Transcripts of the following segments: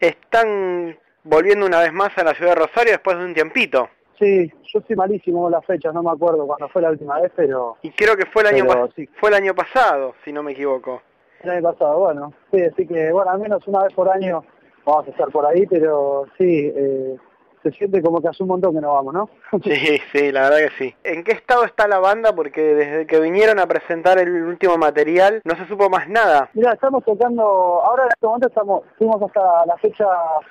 están volviendo una vez más a la ciudad de Rosario después de un tiempito. Sí, yo soy malísimo con las fechas, no me acuerdo cuándo fue la última vez, pero... Y creo que fue el año, Pero sí. fue el año pasado, si no me equivoco. El año pasado, bueno, sí, así que, bueno, al menos una vez por año vamos a estar por ahí, pero sí, eh, se siente como que hace un montón que no vamos, ¿no? Sí, sí, la verdad que sí. ¿En qué estado está la banda? Porque desde que vinieron a presentar el último material no se supo más nada. Mira, estamos tocando, ahora en este momento estamos, fuimos hasta la fecha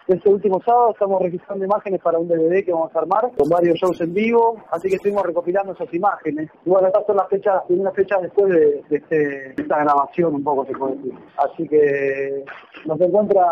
de este último sábado, estamos registrando imágenes para un DVD que vamos a armar, con varios shows en vivo, así que estuvimos recopilando esas imágenes. Y bueno, estas son las fechas, primeras fechas después de, de este, de esta grabación un poco se puede decir. Así que nos encuentra,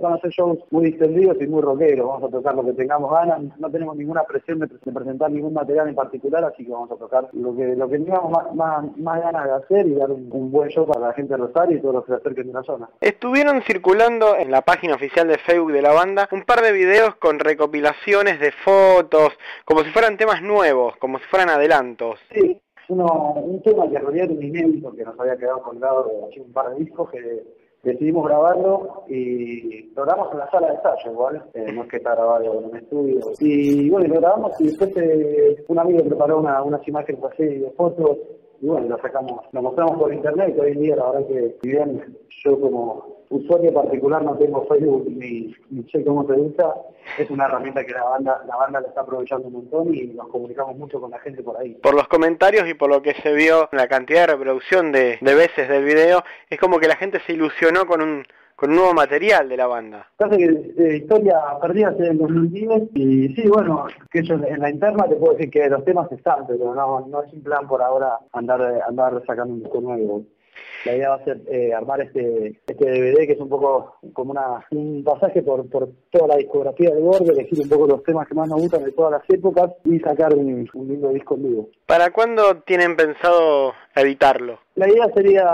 van a ser shows muy distendidos y muy rockeros, vamos a tocar lo que tengamos ganas, no tenemos ninguna presión de, presentar ningún material en particular, así que vamos a tocar lo que lo que tengamos más, más, más ganas de hacer y dar un, un buen show para la gente de Rosario y todos los que se acerquen de la zona. Estuvieron circulando en la página oficial de Facebook de la banda un par de videos con recopilaciones de fotos, como si fueran temas nuevos, como si fueran adelantos. Sí, uno, un tema que en realidad era un inédito que nos había quedado colgado de un par de discos que decidimos grabarlo y lo grabamos en la sala de ensayo igual, eh, no es que está grabado en un estudio. Y bueno, lo grabamos y después eh, un amigo preparó una, unas imágenes así de fotos y bueno, lo sacamos, lo mostramos por internet y hoy en día la verdad que si bien yo como usuario particular no tengo Facebook ni, ni sé cómo se usa, es una herramienta que la banda, la banda la está aprovechando un montón y nos comunicamos mucho con la gente por ahí. Por los comentarios y por lo que se vio, la cantidad de reproducción de, de veces del video, es como que la gente se ilusionó con un, con un nuevo material de la banda. Pasa que eh, historia perdida en el 2010 y sí, bueno, que yo en la interna te puedo decir que los temas están, pero no, no es un plan por ahora andar andar sacando un disco nuevo. La idea va a ser eh, armar este este DVD que es un poco como una un pasaje por, por toda la discografía de Gordo, elegir un poco los temas que más nos gustan de todas las épocas y sacar un, un lindo disco en vivo. ¿Para cuándo tienen pensado editarlo? La idea sería,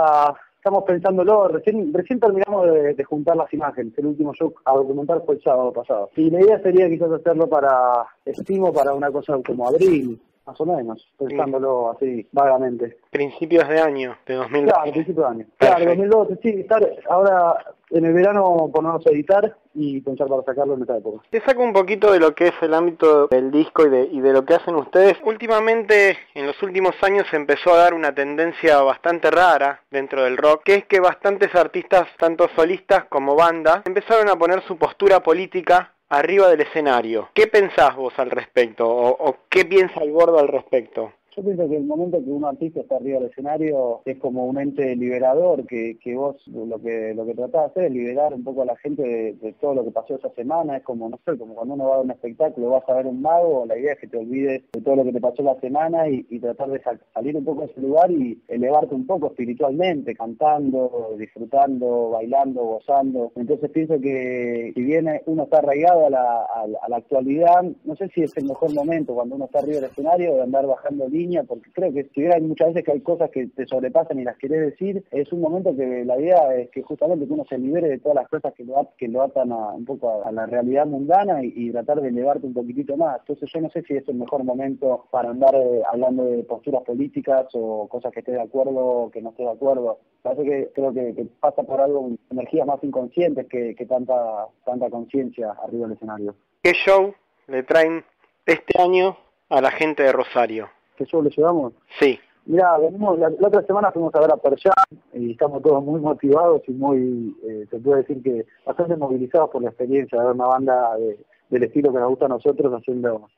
estamos pensándolo, recién, recién terminamos de, de juntar las imágenes, el último show a documentar fue el sábado pasado. Y la idea sería quizás hacerlo para, estimo para una cosa como abril, más o menos, pensándolo así vagamente. Principios de año, de 2012. Claro, principio de año. Claro, Perfecto. 2012, sí, estar ahora en el verano ponernos a editar y pensar para sacarlo en esta época. Te saco un poquito de lo que es el ámbito del disco y de, y de lo que hacen ustedes. Últimamente, en los últimos años, se empezó a dar una tendencia bastante rara dentro del rock, que es que bastantes artistas, tanto solistas como banda, empezaron a poner su postura política arriba del escenario. ¿Qué pensás vos al respecto? ¿O, o qué piensa el gordo al respecto? Yo pienso que el momento que un artista está arriba del escenario es como un ente liberador, que, que vos lo que lo que tratás de hacer es liberar un poco a la gente de, todo lo que pasó esa semana, es como, no sé, como cuando uno va a un espectáculo, vas a ver un mago, la idea es que te olvides de todo lo que te pasó la semana y, tratar de sal- salir un poco de ese lugar y elevarte un poco espiritualmente, cantando, disfrutando, bailando, gozando. Entonces pienso que si bien uno está arraigado a la, a la- actualidad, no sé si es el mejor momento cuando uno está arriba del escenario de andar bajando porque creo que si hay muchas veces que hay cosas que te sobrepasan y las querés decir, es un momento que la idea es que justamente que uno se libere de todas las cosas que lo, que lo atan a, un poco a, la realidad mundana y, tratar de elevarte un poquitito más. Entonces yo no sé si es el mejor momento para andar eh, hablando de posturas políticas o cosas que esté de acuerdo o que no esté de acuerdo. Parece que creo que, que pasa por algo, energías más inconscientes que, que tanta, tanta conciencia arriba del escenario. ¿Qué show le traen este año a la gente de Rosario? ¿Qué show le llevamos? Sí. Mira, venimos, la, la otra semana fuimos a ver a Perján y estamos todos muy motivados y muy, eh, se puede decir que bastante movilizados por la experiencia de ver una banda de- del estilo que nos gusta a nosotros haciendo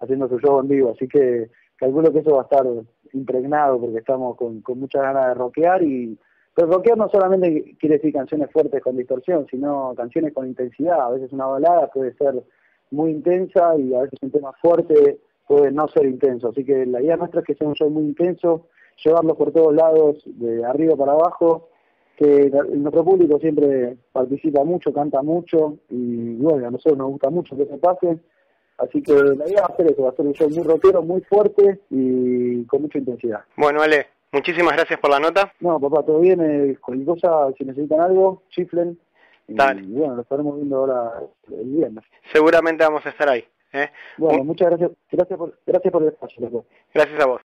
haciendo su show en vivo. Así que calculo que eso va a estar impregnado porque estamos con, con muchas ganas de rockear y pero rockear no solamente quiere decir canciones fuertes con distorsión, sino canciones con intensidad. A veces una balada puede ser muy intensa y a veces un tema fuerte puede no ser intenso. Así que la idea nuestra es que sea un show muy intenso, llevarlo por todos lados, de arriba para abajo, que nuestro público siempre participa mucho, canta mucho y bueno, a nosotros nos gusta mucho que se pase. Así que la idea va a ser eso, va a ser un show muy rockero, muy fuerte y con mucha intensidad. Bueno, Ale, muchísimas gracias por la nota. No, papá, todo bien, eh, cualquier cosa, si necesitan algo, chiflen. Y, Dale. y bueno, lo estaremos viendo ahora el viernes. Seguramente vamos a estar ahí. ¿Eh? Bueno, muchas gracias, gracias por, gracias por el espacio. Gracias a vos.